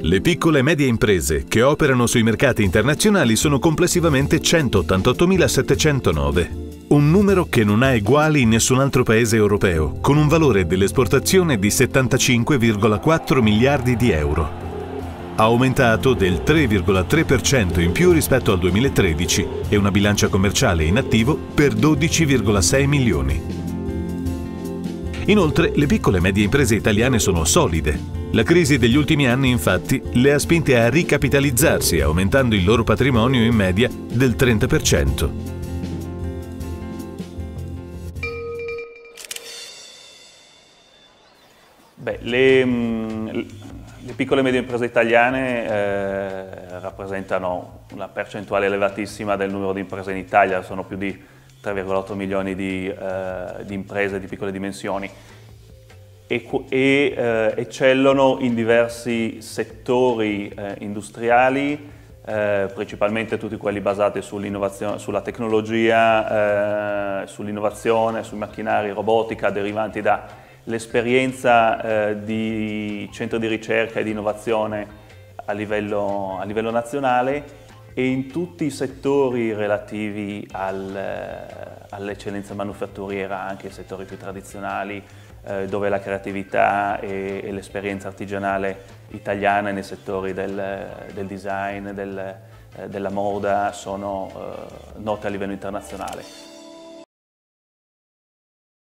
Le piccole e medie imprese che operano sui mercati internazionali sono complessivamente 188.709, un numero che non ha eguali in nessun altro paese europeo, con un valore dell'esportazione di 75,4 miliardi di euro. Aumentato del 3,3% in più rispetto al 2013 e una bilancia commerciale in attivo per 12,6 milioni. Inoltre, le piccole e medie imprese italiane sono solide, la crisi degli ultimi anni infatti le ha spinte a ricapitalizzarsi aumentando il loro patrimonio in media del 30%. Beh, le, mm, le, piccole e medie imprese italiane eh, rappresentano una percentuale elevatissima del numero di imprese in Italia, sono più di 3,8 milioni di, eh, di imprese di piccole dimensioni e, e eh, eccellono in diversi settori eh, industriali, eh, principalmente tutti quelli basati sulla tecnologia, eh, sull'innovazione, sui macchinari, robotica, derivanti dall'esperienza eh, di centri di ricerca e di innovazione a livello, a livello nazionale e in tutti i settori relativi al, eh, all'eccellenza manufatturiera, anche i settori più tradizionali, eh, dove la creatività e, e l'esperienza artigianale italiana nei settori del, del design, del, eh, della moda sono eh, note a livello internazionale.